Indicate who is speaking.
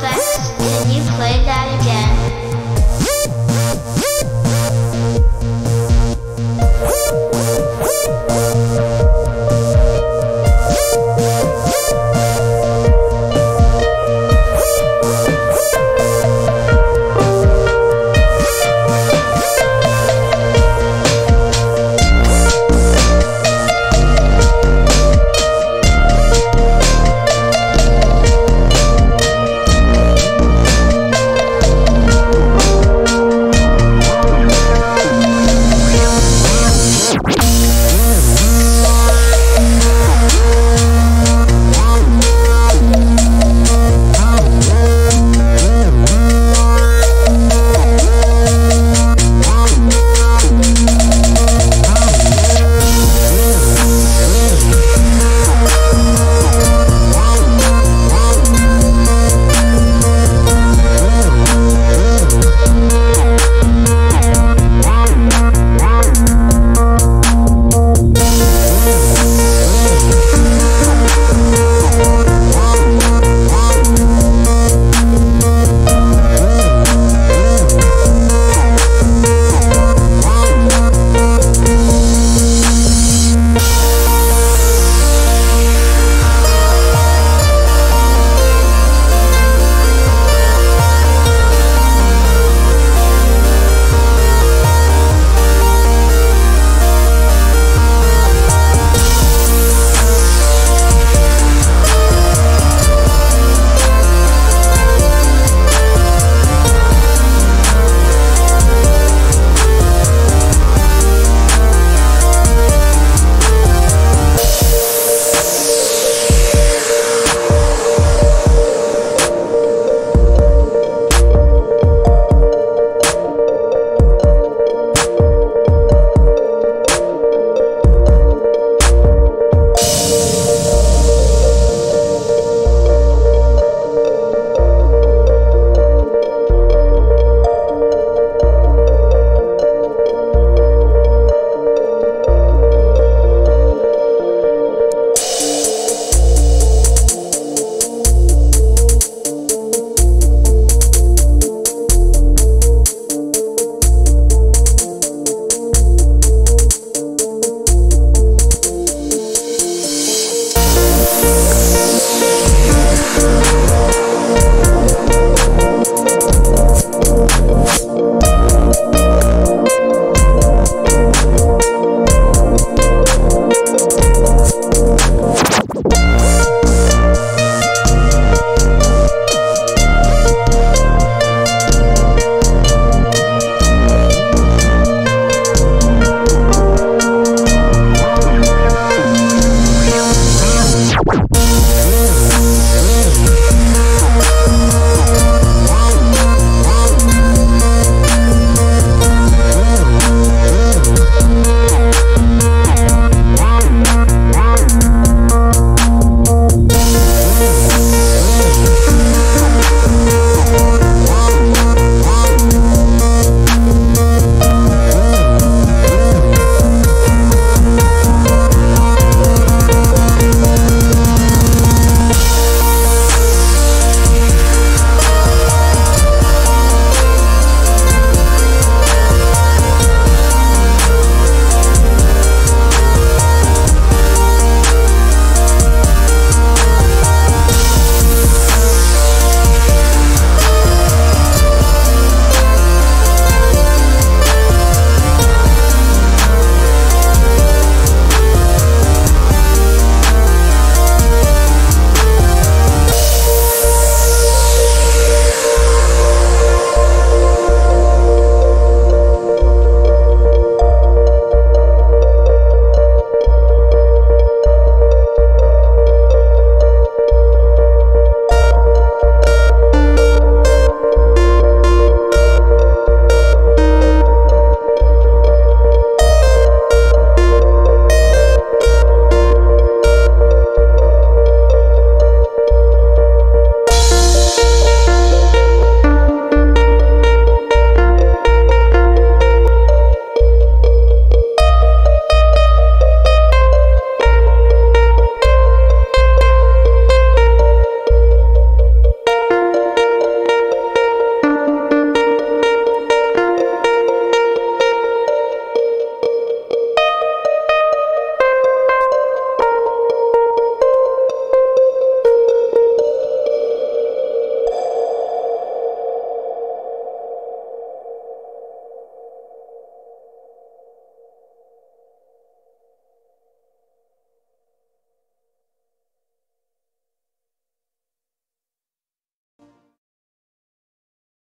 Speaker 1: that.